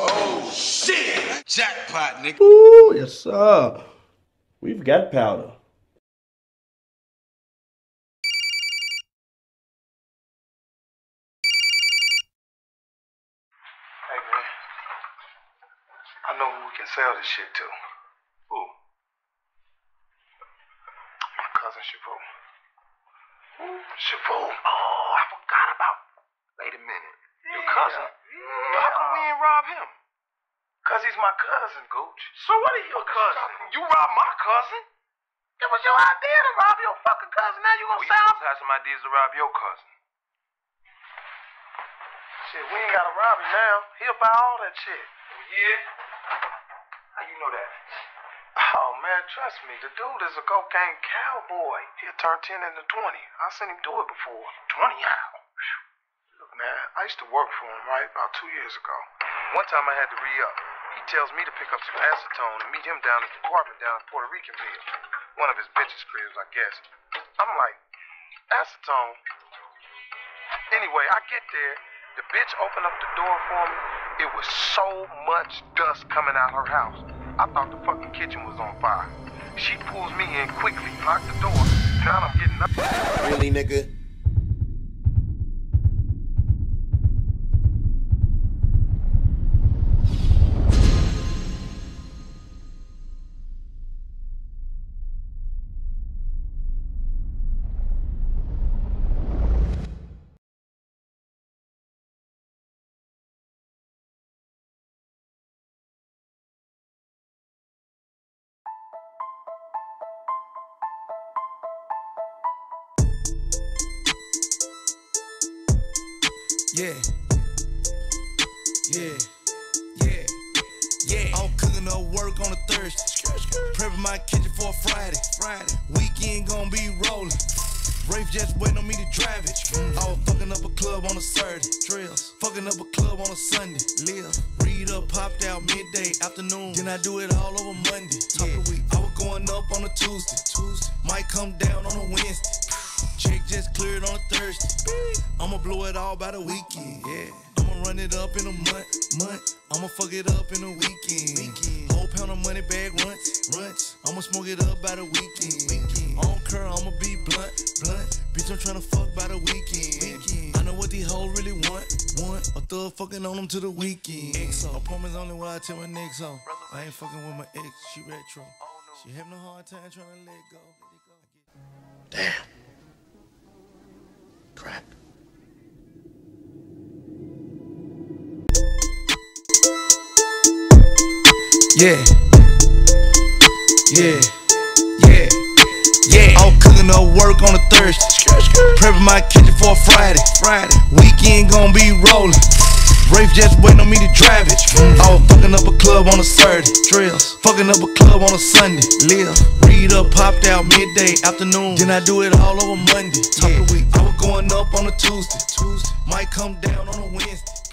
Oh shit! Jackpot, nigga. Ooh, yes, sir. We've got powder. Hey man, I know who we can sell this shit to. Who? My cousin Chavo. Who? Chavo. Oh, I forgot about. Wait a minute. Your cousin? But how come we ain't rob him? Cause he's my cousin, Gooch. So what are your cousin? You robbed my cousin? It was your idea to rob your fucking cousin. Now you gonna We supposed to have some ideas to rob your cousin. Shit, we ain't gotta rob him now. He'll buy all that shit. Oh, yeah? How you know that? Oh man, trust me, the dude is a cocaine cowboy. He'll turn 10 into 20. I seen him do it before. 20 how? Man, I used to work for him, right, about two years ago. One time I had to re up. He tells me to pick up some acetone and meet him down at the apartment down in Puerto Rican Ricanville. One of his bitches' cribs, I guess. I'm like, acetone? Anyway, I get there. The bitch opened up the door for me. It was so much dust coming out her house. I thought the fucking kitchen was on fire. She pulls me in quickly, locked the door. Now I'm getting up. Really, nigga? Yeah. Yeah. Yeah. Yeah. I'm cooking up work on a Thursday. Prepping my kitchen for a Friday. Friday. Weekend gonna be rolling. Rafe just waiting on me to drive it. I was fucking up a club on a Saturday. Drills. Fucking up a club on a Sunday. Live. Read up, popped out midday, afternoon. Then I do it all over Monday. Top of the week. I was going up on a Tuesday. Tuesday. Might come down on a Wednesday. Check just cleared on a Thursday. I'ma blow it all by the weekend. Yeah. I'ma run it up in a month. Month. I'ma fuck it up in a weekend. Weekend. Whole pound of money bag runts. Runts. I'ma smoke it up by the weekend. Weekend. I don't. I'ma be blunt. Blunt. Bitch, I'm tryna fuck by the weekend. Weekend. I know what these hoes really want. Want. A thug fucking on them to the weekend. XO. Apartment's only why I tell my next hoe. I ain't fucking with my ex. She retro. Oh, she having a hard time trying to let go. Damn. Crap. Yeah. Yeah. Yeah. Yeah. I'm cooking up work on a Thursday. Prepping my kitchen for a Friday. Friday. Weekend gonna be rolling. Rafe just waiting on me to drive it. Mm. 30 drills. Fucking up a club on a Sunday. Live. Read up, popped out midday, afternoon. Then I do it all over Monday. Top yeah. the week. I was going up on a Tuesday. Tuesday. Might come down on a Wednesday.